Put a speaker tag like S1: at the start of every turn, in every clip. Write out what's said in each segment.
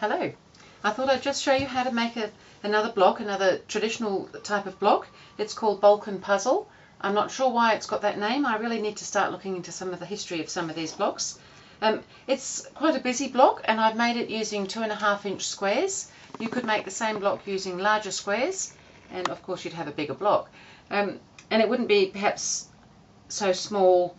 S1: Hello. I thought I'd just show you how to make a, another block, another traditional type of block. It's called Balkan Puzzle. I'm not sure why it's got that name. I really need to start looking into some of the history of some of these blocks. Um, it's quite a busy block and I've made it using two and a half inch squares. You could make the same block using larger squares and of course you'd have a bigger block. Um, and it wouldn't be perhaps so small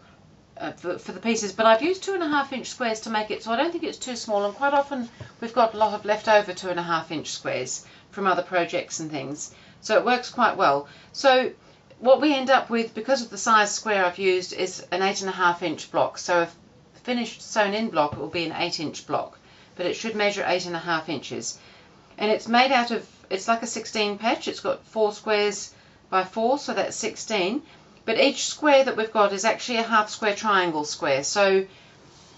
S1: uh, for, for, the pieces, but I've used two and a half inch squares to make it, so I don't think it's too small, and quite often we've got a lot of leftover two and a half inch squares from other projects and things, so it works quite well. So what we end up with, because of the size square I've used, is an eight and a half inch block, so a finished sewn in block it will be an eight inch block, but it should measure eight and a half inches. And it's made out of, it's like a 16 patch, it's got four squares by four, so that's 16, but each square that we've got is actually a half square triangle square. So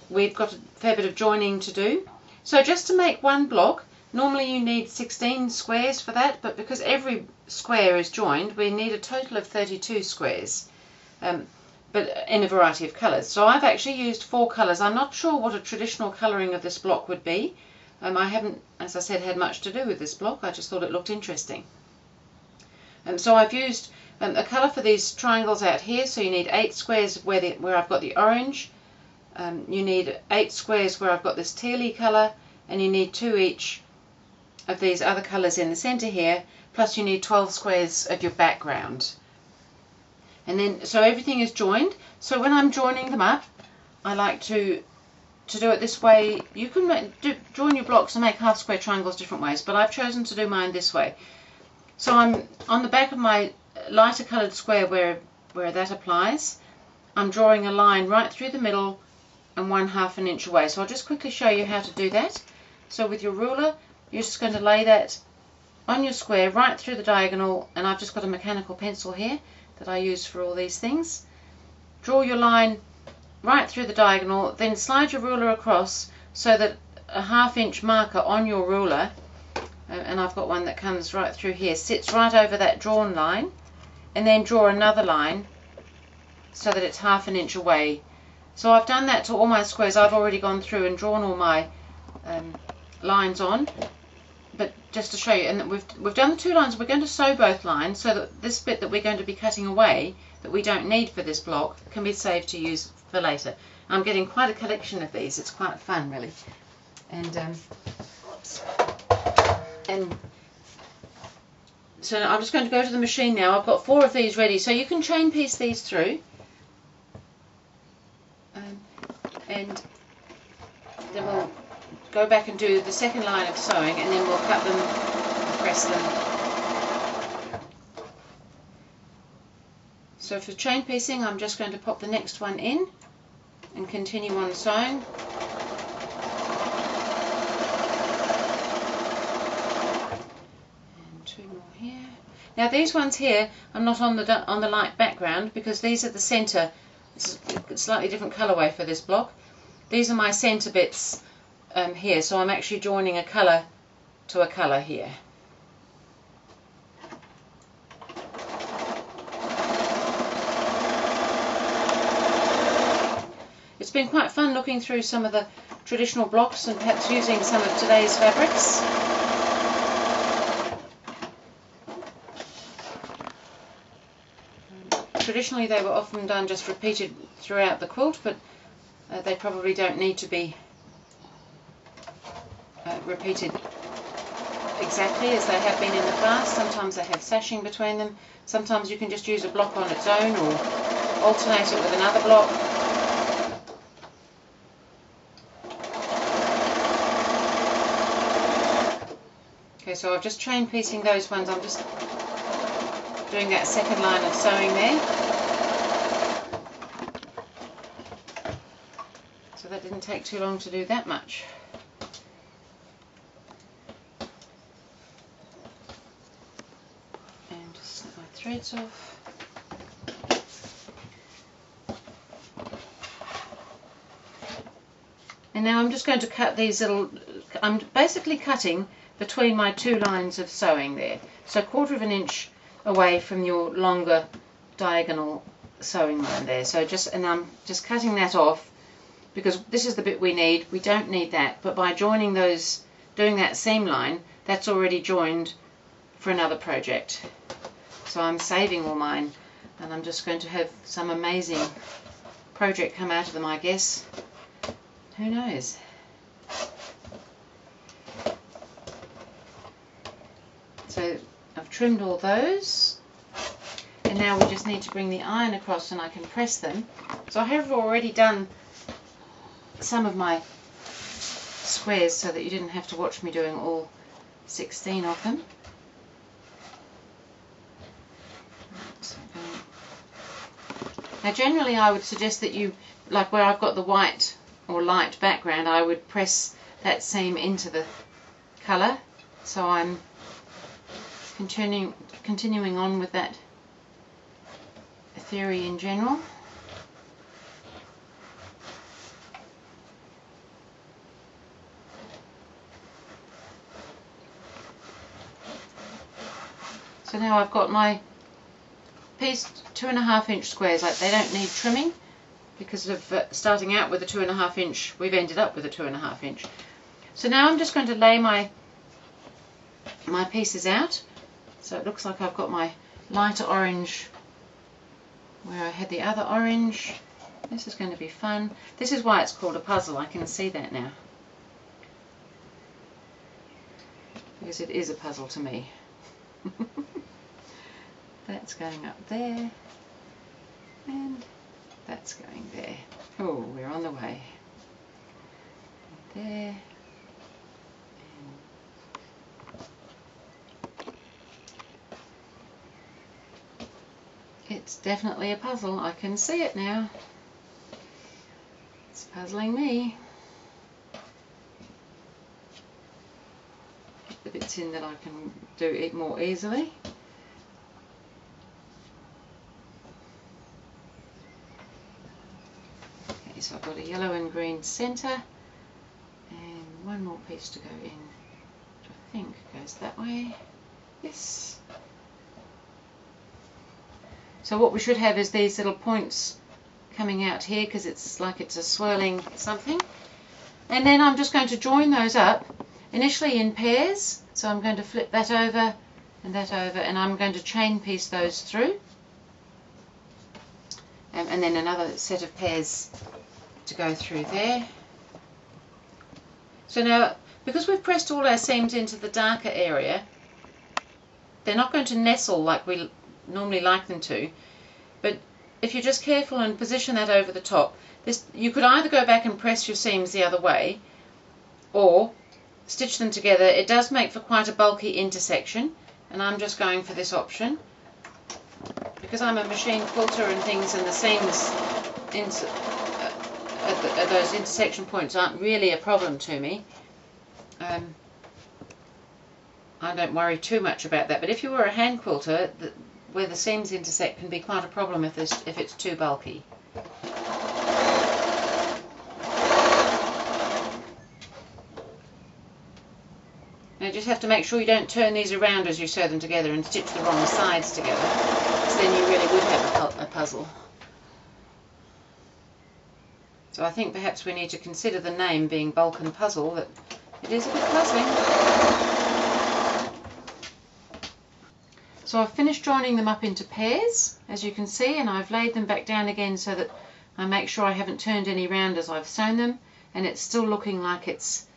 S1: we've got a fair bit of joining to do. So just to make one block, normally you need 16 squares for that, but because every square is joined, we need a total of 32 squares. Um, but in a variety of colours. So I've actually used four colours. I'm not sure what a traditional colouring of this block would be. Um, I haven't, as I said, had much to do with this block. I just thought it looked interesting. Um, so I've used um, a colour for these triangles out here, so you need eight squares where, the, where I've got the orange, um, you need eight squares where I've got this tealy colour, and you need two each of these other colours in the centre here, plus you need 12 squares of your background. And then, so everything is joined. So when I'm joining them up, I like to to do it this way. You can do, join your blocks and make half square triangles different ways, but I've chosen to do mine this way. So I'm on the back of my lighter coloured square where, where that applies, I'm drawing a line right through the middle and one half an inch away. So I'll just quickly show you how to do that. So with your ruler, you're just going to lay that on your square right through the diagonal and I've just got a mechanical pencil here that I use for all these things. Draw your line right through the diagonal, then slide your ruler across so that a half inch marker on your ruler, uh, and I've got one that comes right through here, sits right over that drawn line and then draw another line so that it's half an inch away. So I've done that to all my squares. I've already gone through and drawn all my um, lines on. But just to show you, and we've, we've done the two lines, we're going to sew both lines so that this bit that we're going to be cutting away, that we don't need for this block, can be saved to use for later. I'm getting quite a collection of these. It's quite fun, really. And, um, and so I'm just going to go to the machine now. I've got four of these ready. So you can chain piece these through. Um, and then we'll go back and do the second line of sewing and then we'll cut them, press them. So for chain piecing I'm just going to pop the next one in and continue on sewing. Now these ones here are not on the on the light background because these are the centre. It's a slightly different colourway for this block. These are my centre bits um, here, so I'm actually joining a colour to a colour here. It's been quite fun looking through some of the traditional blocks and perhaps using some of today's fabrics. Traditionally they were often done just repeated throughout the quilt, but uh, they probably don't need to be uh, repeated exactly as they have been in the past. Sometimes they have sashing between them. Sometimes you can just use a block on its own or alternate it with another block. Okay, so I've just chain piecing those ones. I'm just doing that second line of sewing there. So that didn't take too long to do that much. And just snip my threads off. And now I'm just going to cut these little, I'm basically cutting between my two lines of sewing there. So quarter of an inch away from your longer diagonal sewing line there. So just, and I'm just cutting that off because this is the bit we need. We don't need that, but by joining those doing that seam line, that's already joined for another project. So I'm saving all mine and I'm just going to have some amazing project come out of them I guess. Who knows? So trimmed all those and now we just need to bring the iron across and I can press them. So I have already done some of my squares so that you didn't have to watch me doing all 16 of them. Now generally I would suggest that you, like where I've got the white or light background, I would press that seam into the colour. So I'm continuing, continuing on with that theory in general. So now I've got my piece two and a half inch squares, like they don't need trimming because of uh, starting out with a two and a half inch, we've ended up with a two and a half inch. So now I'm just going to lay my my pieces out. So it looks like I've got my lighter orange where I had the other orange. This is going to be fun. This is why it's called a puzzle, I can see that now. Because it is a puzzle to me. That's going up there. And that's going there. Oh, we're on the way. There. It's definitely a puzzle. I can see it now. It's puzzling me. Get the bits in that I can do it more easily. Okay, so I've got a yellow and green centre and one more piece to go in which I think goes that way yes so what we should have is these little points coming out here because it's like it's a swirling something. And then I'm just going to join those up initially in pairs. So I'm going to flip that over and that over and I'm going to chain piece those through. Um, and then another set of pairs to go through there. So now, because we've pressed all our seams into the darker area, they're not going to nestle like we normally like them to, but if you're just careful and position that over the top, this, you could either go back and press your seams the other way, or stitch them together. It does make for quite a bulky intersection, and I'm just going for this option. Because I'm a machine quilter and things, and the seams at, the, at, those intersection points aren't really a problem to me. Um, I don't worry too much about that. But if you were a hand quilter, the, where the seams intersect can be quite a problem if, if it's too bulky. Now you just have to make sure you don't turn these around as you sew them together and stitch the wrong sides together, because then you really would have a, a puzzle. So I think perhaps we need to consider the name being Balkan Puzzle, that it is a bit puzzling. So I've finished joining them up into pairs, as you can see, and I've laid them back down again so that I make sure I haven't turned any round as I've sewn them, and it's still looking like it's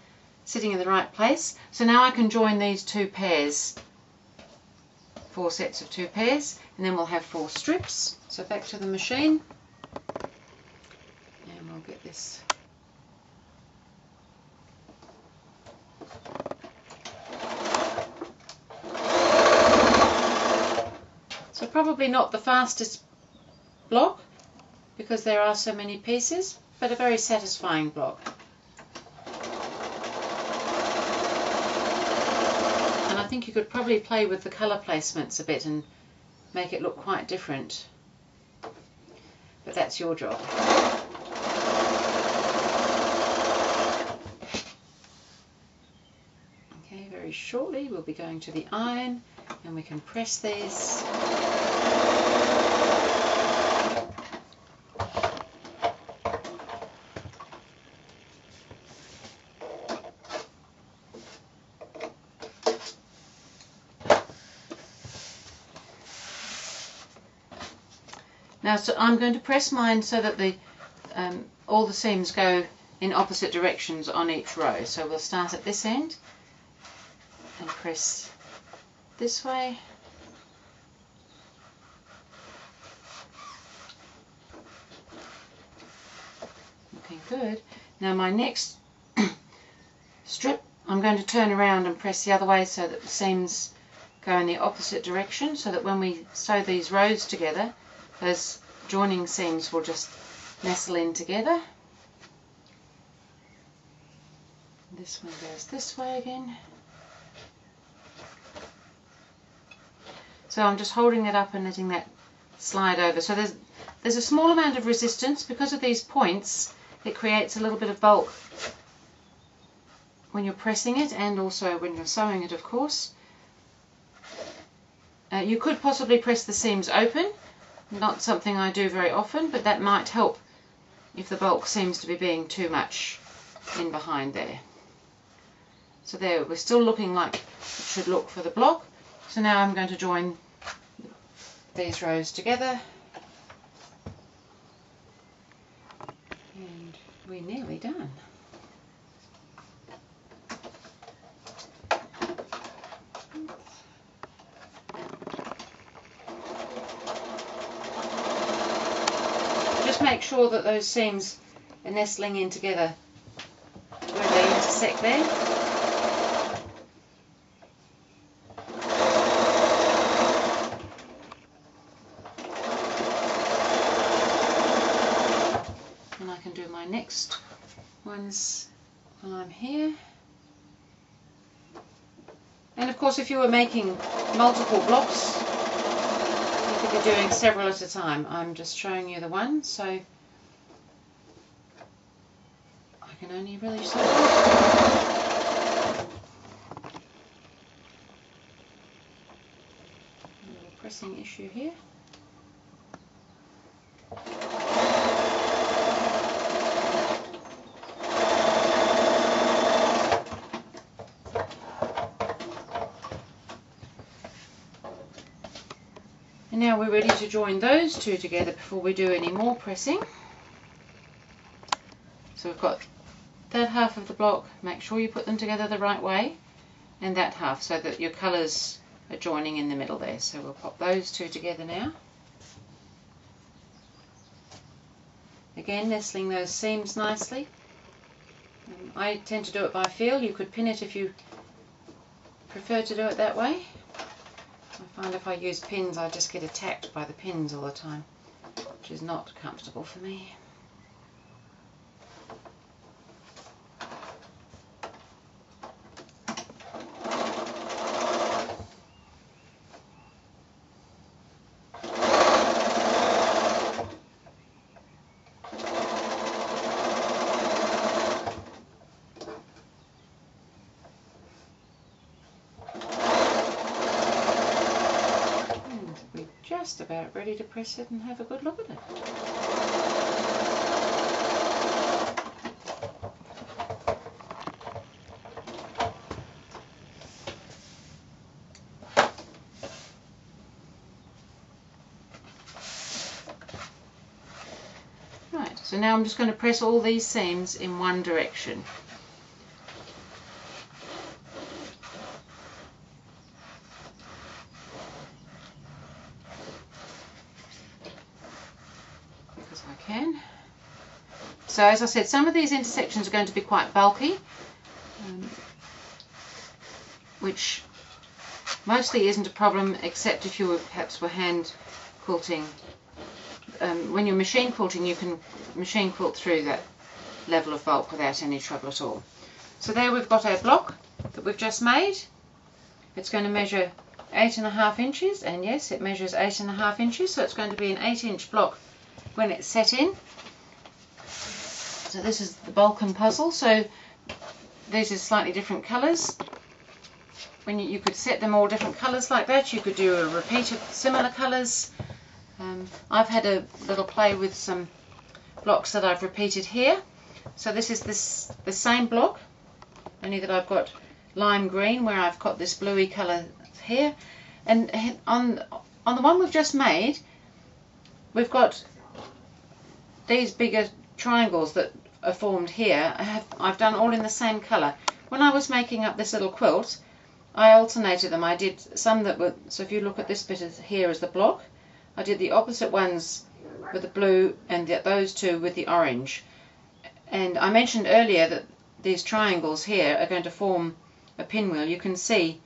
S1: sitting in the right place. So now I can join these two pairs, four sets of two pairs, and then we'll have four strips. So back to the machine and we'll get this probably not the fastest block because there are so many pieces, but a very satisfying block. And I think you could probably play with the colour placements a bit and make it look quite different. But that's your job. Okay, very shortly we'll be going to the iron and we can press these now so I'm going to press mine so that the um, all the seams go in opposite directions on each row. So we'll start at this end and press this way good. Now my next strip I'm going to turn around and press the other way so that the seams go in the opposite direction so that when we sew these rows together those joining seams will just nestle in together. This one goes this way again. So I'm just holding it up and letting that slide over. So there's there's a small amount of resistance because of these points. It creates a little bit of bulk when you're pressing it and also when you're sewing it, of course. Uh, you could possibly press the seams open, not something I do very often, but that might help if the bulk seems to be being too much in behind there. So there, we're still looking like it should look for the block. So now I'm going to join these rows together. And we're nearly done. Just make sure that those seams are nestling in together where they intersect there. While I'm here. And of course if you were making multiple blocks you could be doing several at a time. I'm just showing you the one so I can only really show pressing issue here. And now we're ready to join those two together before we do any more pressing. So we've got that half of the block, make sure you put them together the right way, and that half so that your colours are joining in the middle there. So we'll pop those two together now. Again, nestling those seams nicely. Um, I tend to do it by feel. You could pin it if you prefer to do it that way. I find if I use pins I just get attacked by the pins all the time, which is not comfortable for me. Just about ready to press it and have a good look at it. Right, so now I'm just going to press all these seams in one direction. So as I said, some of these intersections are going to be quite bulky, um, which mostly isn't a problem except if you were, perhaps were hand quilting. Um, when you're machine quilting, you can machine quilt through that level of bulk without any trouble at all. So there we've got our block that we've just made. It's going to measure eight and a half inches, and yes, it measures eight and a half inches, so it's going to be an eight inch block when it's set in. So this is the Balkan puzzle. So these are slightly different colours. When you, you, could set them all different colours like that, you could do a repeat of similar colours. Um, I've had a little play with some blocks that I've repeated here. So this is this the same block, only that I've got lime green where I've got this bluey colour here. And on on the one we've just made, we've got these bigger triangles that are formed here. I have, I've done all in the same colour. When I was making up this little quilt, I alternated them. I did some that were, so if you look at this bit here as the block, I did the opposite ones with the blue and the, those two with the orange. And I mentioned earlier that these triangles here are going to form a pinwheel. You can see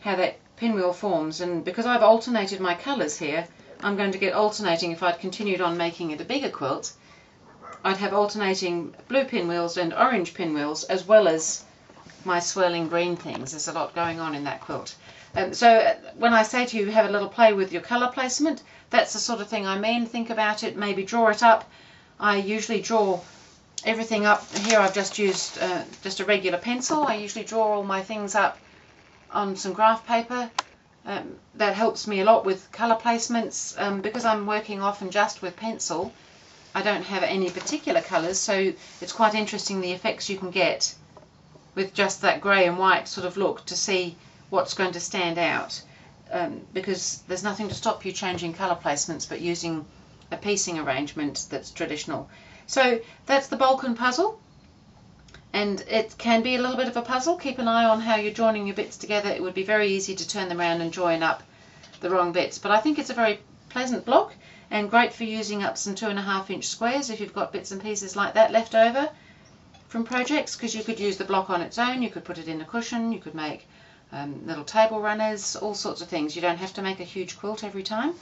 S1: how that pinwheel forms and because I've alternated my colours here I'm going to get alternating if I'd continued on making it a bigger quilt I'd have alternating blue pinwheels and orange pinwheels as well as my swirling green things. There's a lot going on in that quilt. Um, so uh, when I say to you have a little play with your colour placement, that's the sort of thing I mean. Think about it, maybe draw it up. I usually draw everything up. Here I've just used uh, just a regular pencil. I usually draw all my things up on some graph paper. Um, that helps me a lot with colour placements um, because I'm working often just with pencil. I don't have any particular colours, so it's quite interesting the effects you can get with just that grey and white sort of look to see what's going to stand out. Um, because there's nothing to stop you changing colour placements but using a piecing arrangement that's traditional. So that's the Balkan puzzle and it can be a little bit of a puzzle. Keep an eye on how you're joining your bits together. It would be very easy to turn them around and join up the wrong bits. But I think it's a very pleasant block and great for using up some two and a half inch squares if you've got bits and pieces like that left over from projects because you could use the block on its own, you could put it in a cushion, you could make um, little table runners, all sorts of things. You don't have to make a huge quilt every time.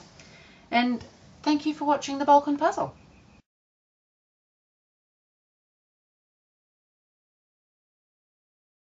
S1: And thank you for watching the Balkan Puzzle.